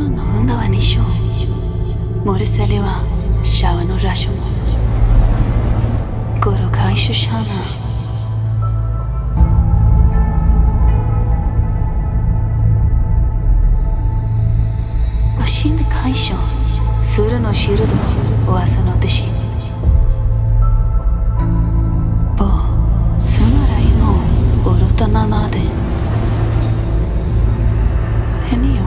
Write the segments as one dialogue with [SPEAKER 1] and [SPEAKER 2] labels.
[SPEAKER 1] నన్ను నోందవని షో మొరిసెలివా షావను
[SPEAKER 2] రషము గొరుగాయ్
[SPEAKER 3] షుషానా Shin de kaisho,
[SPEAKER 4] suru no shiru do uwasa no deshi. Bo,
[SPEAKER 3] tsunarai no
[SPEAKER 4] urutana nade. Heni yo.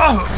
[SPEAKER 4] Oh!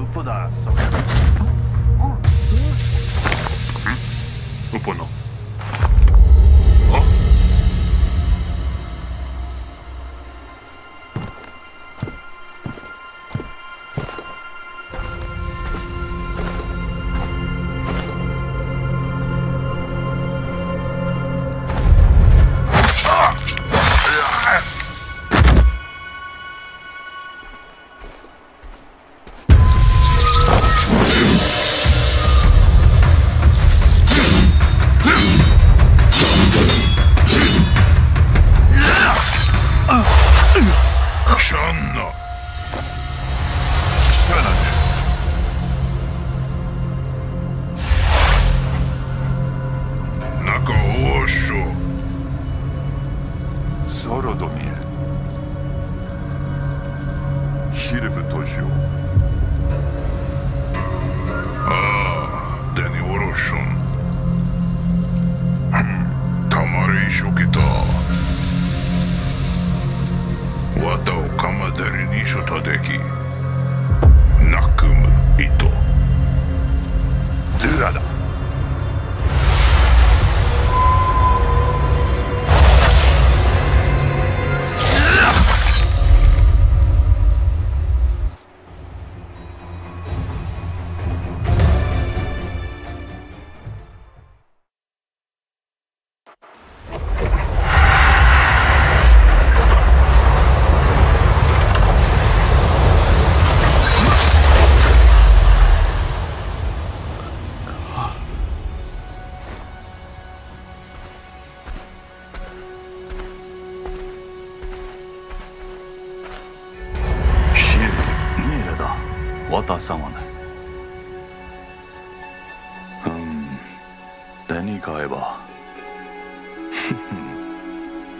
[SPEAKER 4] Upo da, o
[SPEAKER 3] Upo no.
[SPEAKER 4] の
[SPEAKER 5] シャンナシャ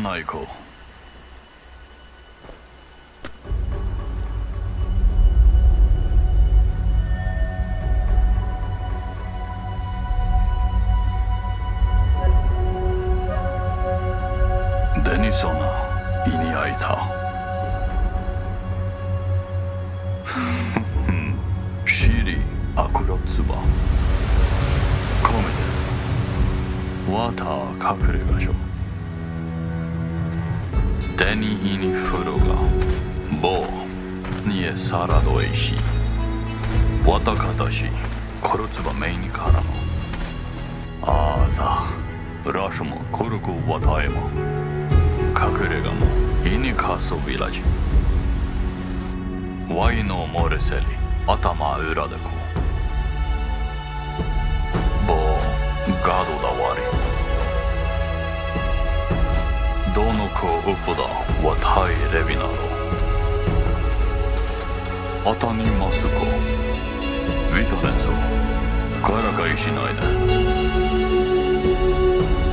[SPEAKER 6] Udanai ko デニソナイニアイタシリアクロツバコメデワター隠れ場所。デニイニフロガボーニエサラドエシワタカタシコロツバメイニカラのアーザラシュモコルコワタエモ隠れ家もイニカソビラジワイノモレセリ頭裏でこボーガドダワリどの子ウポだワタイレビナロ。アタニマスコウィトネソからかいしないで。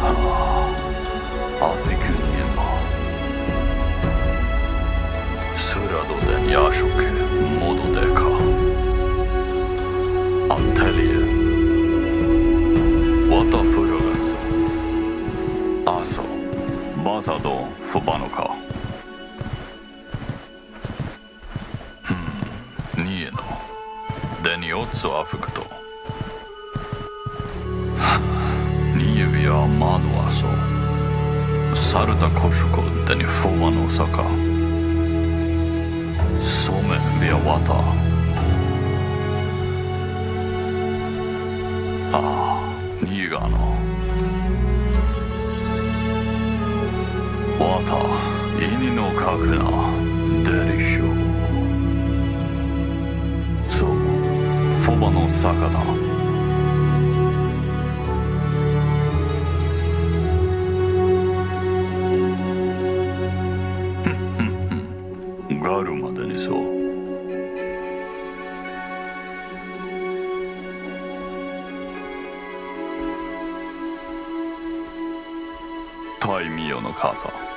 [SPEAKER 6] はあアシクニエマスラドデンヤショケモドデカアンテリエワタフルガツアソバザドンンフバノカニエノデニオツォアフクトニエビアマドアソサルタコシュコデニフォワノサカ Some via Wata あ。わた犬のかくなデリショそうそばの坂だ。ガルまでにそう。タイミオの母さん。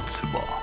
[SPEAKER 6] らが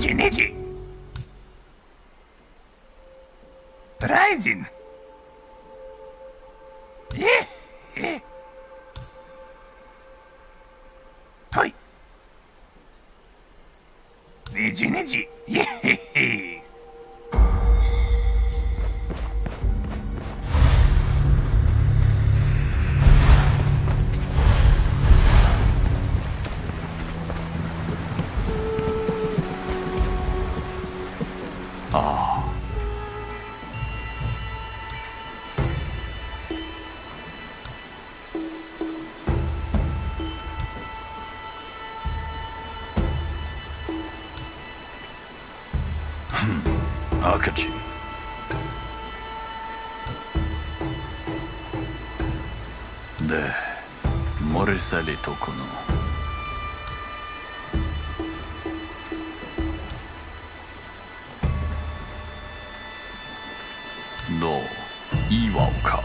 [SPEAKER 3] Edin, edin. Raidin. Eh, eh.
[SPEAKER 6] 赤字でモリサリとこの。どう？いいわおか